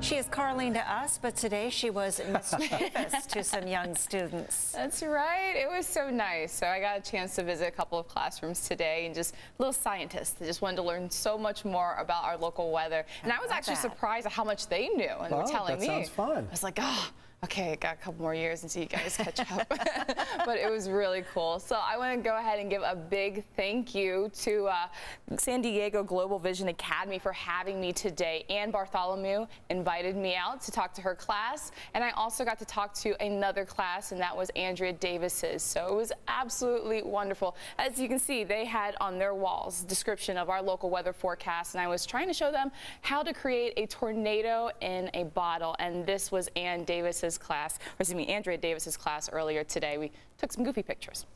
She is Karlene to us, but today she was Miss mischievous to some young students. That's right. It was so nice. So I got a chance to visit a couple of classrooms today and just little scientists that just wanted to learn so much more about our local weather. And I was actually that. surprised at how much they knew and Oh, were telling that me. sounds fun. I was like, oh, okay, I got a couple more years until you guys catch up. but it was really cool. So I want to go ahead and give a big thank you to uh, San Diego Global Vision Academy for having me today. Ann Bartholomew invited me out to talk to her class, and I also got to talk to another class, and that was Andrea Davis's. So it was absolutely wonderful. As you can see, they had on their walls description of our local weather forecast, and I was trying to show them how to create a tornado in a bottle, and this was Ann Davis's class, or excuse me, Andrea Davis's class earlier today. We took some goofy pictures.